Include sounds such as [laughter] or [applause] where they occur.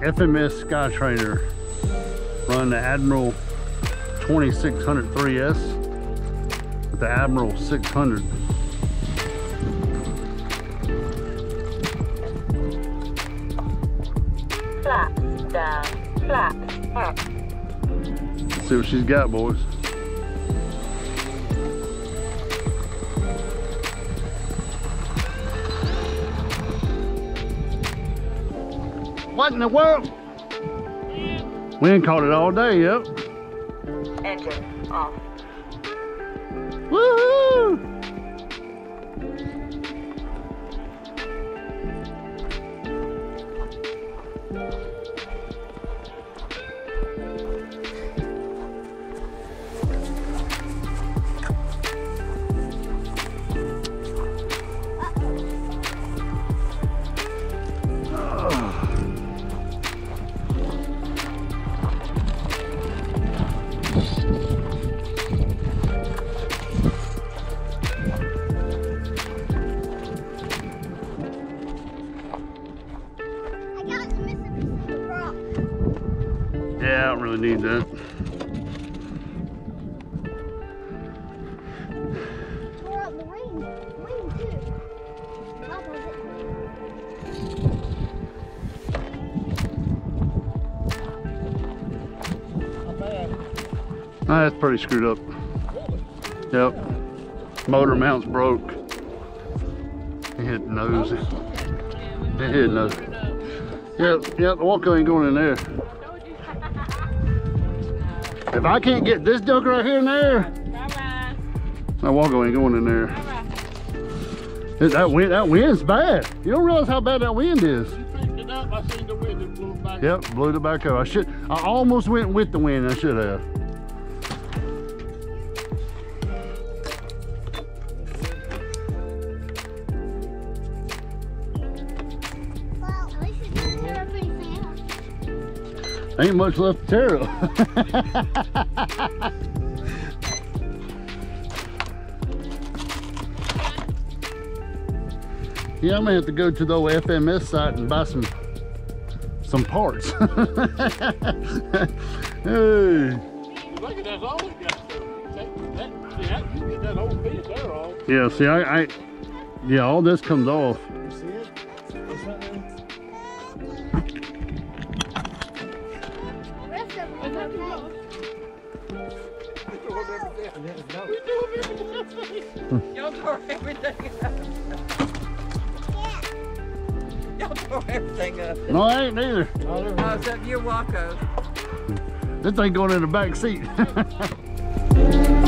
FMS Skytrainer run the Admiral 2600 3S with the Admiral 600. Flat down. Flat up. See what she's got, boys. What in the world? Wind caught it all day, yep. Engine off. Woohoo! I don't really need that. Tore up the wing. Wing too. Top of it. Not bad. Ah, that's pretty screwed up. Yep. Motor mount's broke. The nose. Hit the nose. Yep, yep, the Waco ain't going in there. If I can't get this duck right here in there, Bye-bye. my Waco ain't going in there. Bye-bye. That wind, that wind's bad. You don't realize how bad that wind is. You up, I seen the wind and blew it back. Yep, blew the back up. I should, I almost went with the wind. I should have. Ain't much left to tear up. [laughs] yeah, I'm gonna have to go to the old FMS site and buy some some parts. [laughs] hey. Yeah, see, I, I, yeah, all this comes off. Y'all tore everything up. Y'all tore everything up. No, I ain't neither. Oh, except your Waco. This thing going in the back seat. [laughs]